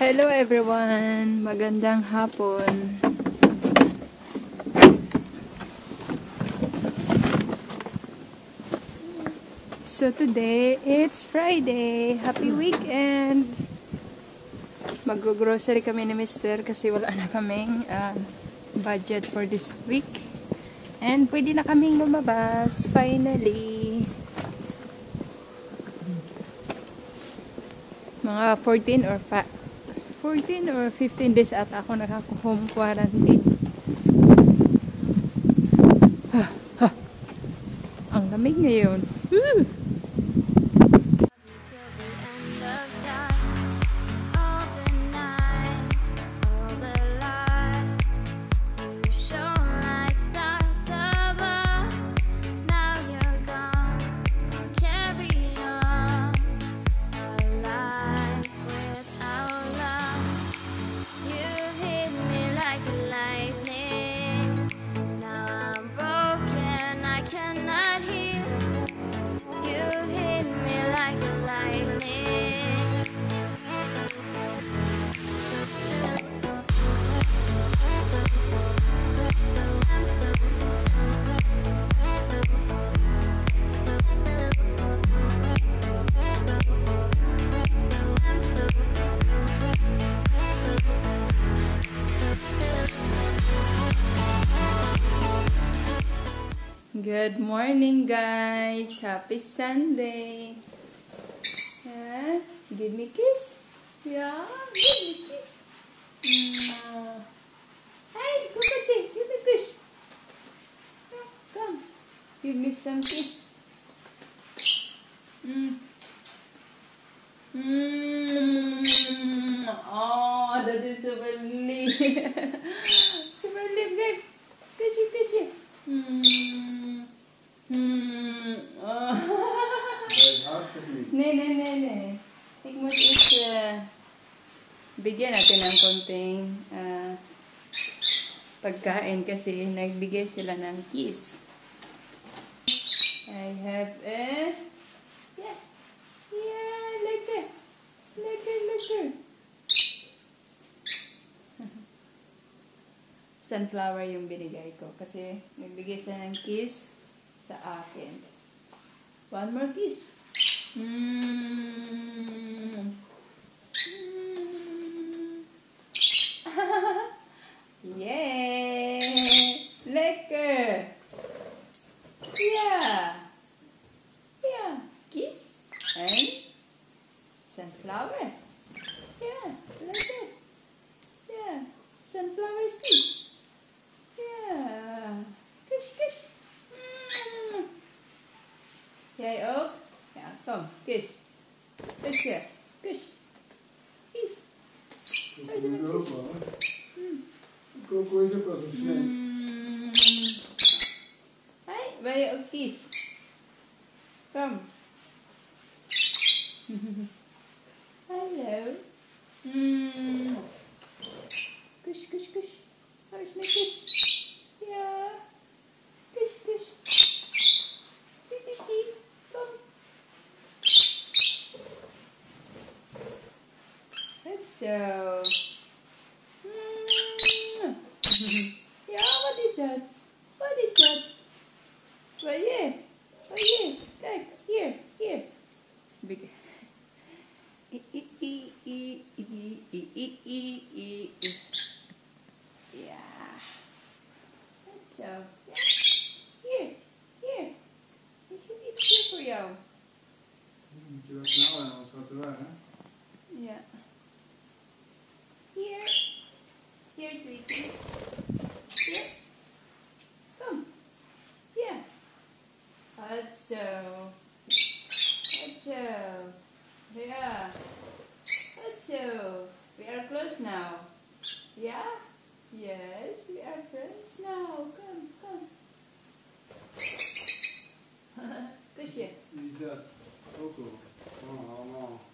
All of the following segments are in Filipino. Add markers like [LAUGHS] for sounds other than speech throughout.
Hello everyone! Magandang hapon. So today, it's Friday. Happy weekend! Mag-grocery kami ni Mister kasi wala na kaming uh, budget for this week. And pwede na kaming lumabas, finally. Mga 14 or 14 or 15 days at ako naka-home quarantine. Ha. [SIGHS] Ang lamig ngayon. Woo! Good morning, guys. Happy Sunday. Yeah. Give me kiss. Yeah. Give me kiss. Mm. Hey, Kukuchi, give me kiss. Come. Give me some kiss. Mm. Mm. [LAUGHS] Oh, that is super lief. [LAUGHS] pagkain kasi nagbigay sila ng kiss. I have a, yeah, yeah, like that. Like that, like that. [LAUGHS] Sunflower yung binigay ko kasi nagbigay siya ng kiss sa akin. One more kiss. Mm. Sunflower. Yeah, like that. Yeah, sunflower seeds. So. So. Yeah. So. We are close now. Yeah? Yes, we are friends now. Come, come. Kusje. Wie is dat? Ook al. Oh, allemaal. Kus.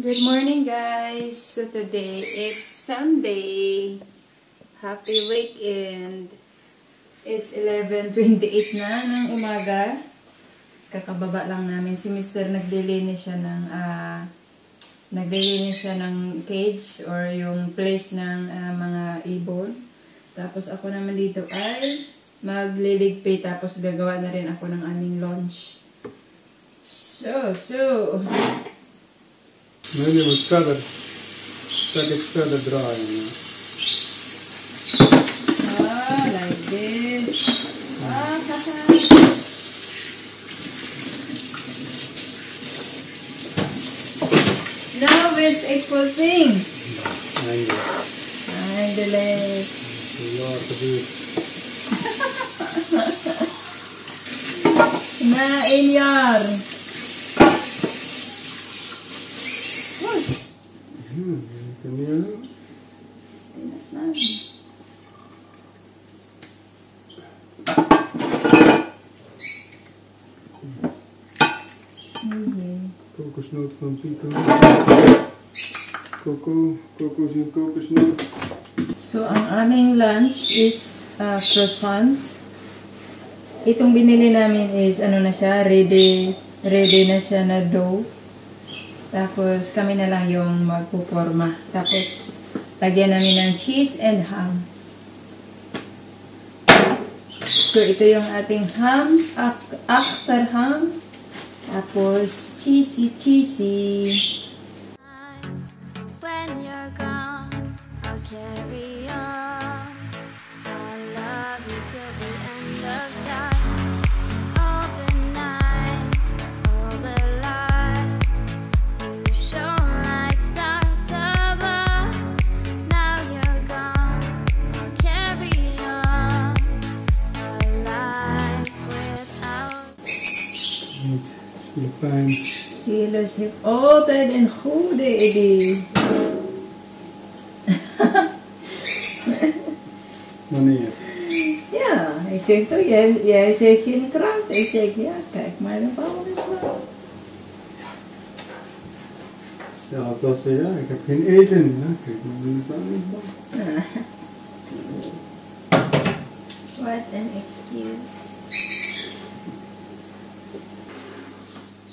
Good morning, guys. So today is Sunday. Happy weekend. It's 11.28 na ng umaga. Kakababa lang namin. Si Mr. naglilinis siya ng, ah, naglilinis siya ng cage or yung place ng ah, mga ibon. Tapos ako naman dito ay magliligpay tapos gagawa na rin ako ng aming lunch. So, so, Nu je moet verder, dat ik verder draaien. Ah, like this. Ah, haha. Now it's equal thing. Eindelijk. Ja, gebeurt. Na een jaar. Hmm, can you stinat na. Mhm. kokosnoot van Pico? Coco, coco's en kokosnoot. So, ang aming lunch is uh, croissant. Itong binili namin is, ano na siya, ready, ready na siya na dough. Tapos, kami na lang yung magpuporma. Tapos, lagyan namin ng cheese and ham. So, ito yung ating ham, after ham. Tapos, cheesy, cheesy. Silas heeft altijd een goede idee. [LAUGHS] Wanneer? Ja, ik zeg toch, jij, jij zegt geen krant. Ik zeg, ja, kijk maar naar Paulus maar. Zelfs als ze, ja, ik heb geen eten. Ja, kijk, maar is dat niet [LAUGHS] bang. What an excuse.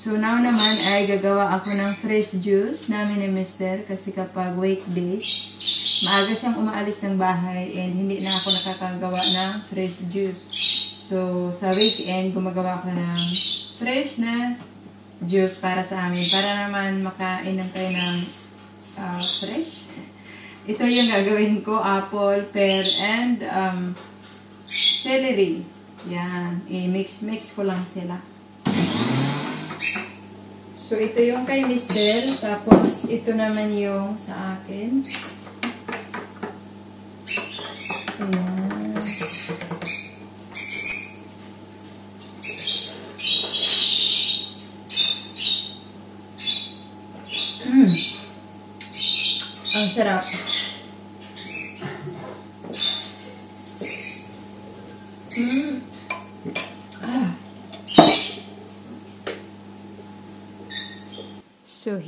So now naman ay gagawa ako ng fresh juice namin ni Mister kasi kapag weekday, maaga siyang umaalis ng bahay and hindi na ako nakakagawa ng fresh juice. So sa weekend, gumagawa ako ng fresh na juice para sa amin para naman makain ng tayo ng ah, fresh. [LAUGHS] Ito yung gagawin ko, apple, pear, and um, celery. Yan. I-mix-mix ko lang sila. So, ito yung kay Mister. Tapos, ito naman yung sa akin. Ayan. Mm. Ang sarap.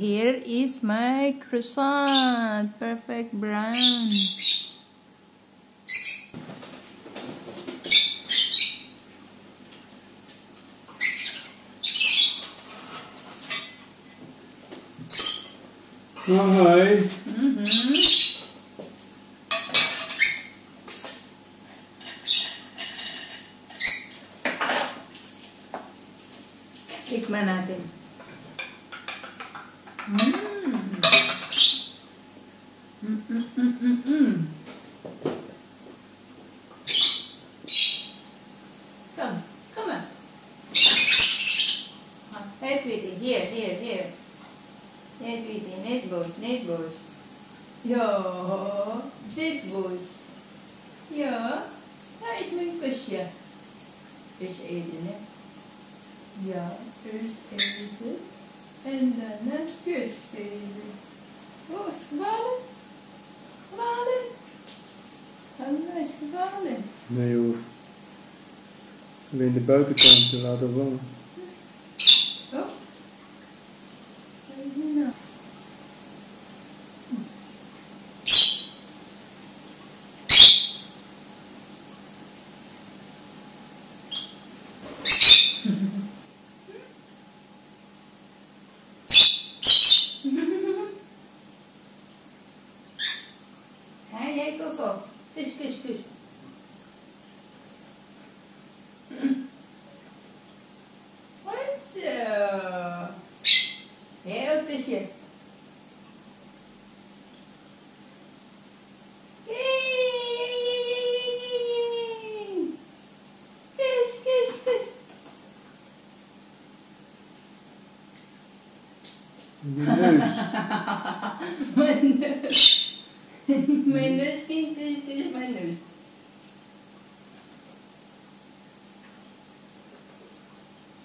Here is my croissant. Perfect brown. Hi. Mhm. Tikman Hey, Tweety, here, here, here. Hey, Tweety, net boos, net boos. Ja, dit boos. Ja, daar is mijn kusje. Er is Eden, hè? Ja, er is Eden. En dan een kus, baby. Oh, is gevallen? Gevallen? Hallo, is gevallen. Nee hoor. Alleen de buitenkant te laten vallen.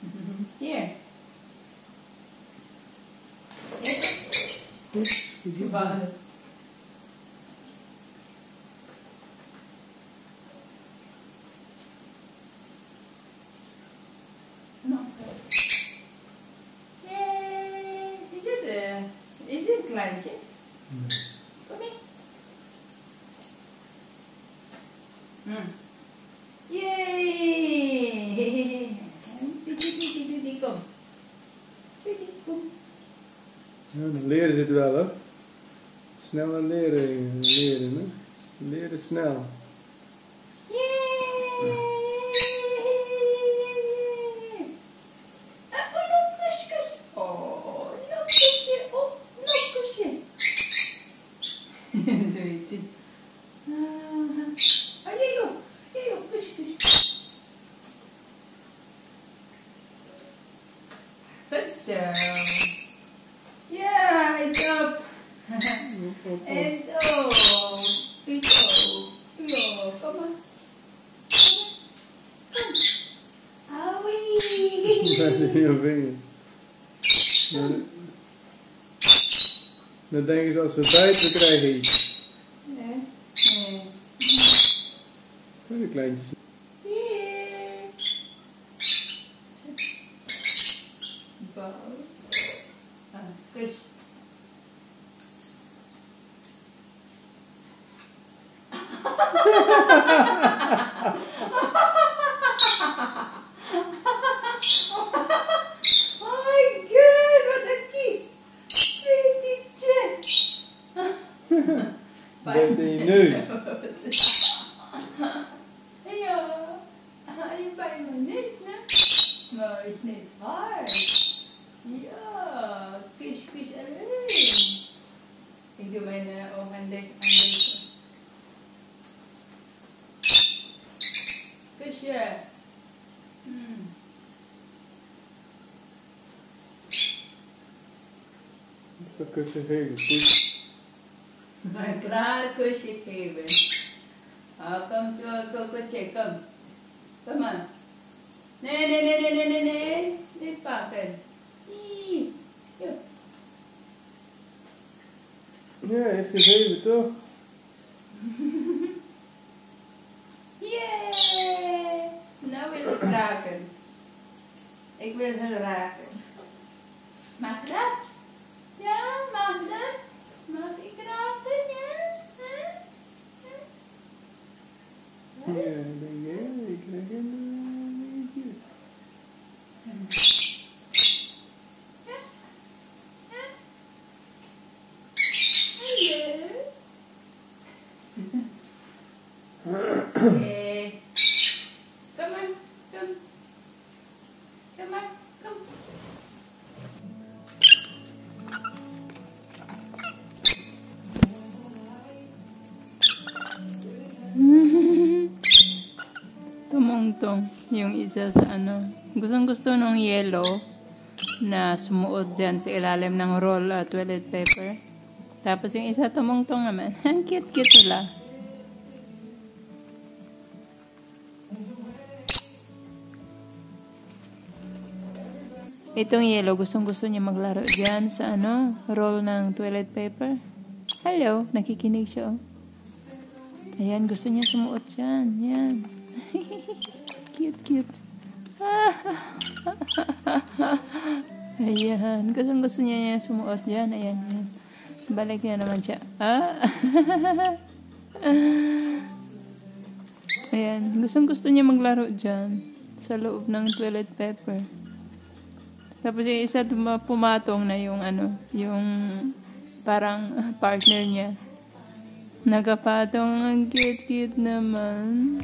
Mm-hmm. Here. Here. Did you? Leren het wel, hè? Sneller leren, leren, hè? Leren snel. Yay! Ah, En oh, Pito. Pio, kom maar. Auwie. Dan denk ze als we buiten krijgen iets. Nee. Nee. Kleine kleintjes. Maar is ne? niet hard. Ja, kusje, kusje. alleen. Ik doe mijn ogen oog en denk aan deze. Kusje geven, goed. Maar klaar kusje geven. Ah, kom, kom, kom, kom, kom. Kom maar. Nee, nee, nee, nee, nee, nee, nee. Niet pakken. Ja. Ja, heeft gegeven toch? [LAUGHS] Yay! Nou wil ik raken. Ik wil haar raken. Mag dat? Ja, mag dat? Mag ik raken, ja? Huh? Ja, Huh? ik denk, Tumungtong yung isa sa ano. Gustong gusto nung yellow na sumuot dyan sa ilalim ng roll uh, toilet paper. Tapos yung isa tumungtong naman. [LAUGHS] Ang cute-cute nila. Itong yellow, gustong gusto niya maglaro dyan sa ano, roll ng toilet paper. Hello, nakikinig siya oh. Ayan, gusto niya sumuot dyan. Yan. Cute, cute. Ayan, gustong gusto niya, niya sumuot dyan. Ayan, ayan. Balik na naman siya. Ah. Ayan, gustong gusto niya maglaro dyan. Sa loob ng toilet paper. Tapos yung isa pumatong na yung ano, yung parang partner niya. Nakapatong ang cute-cute naman.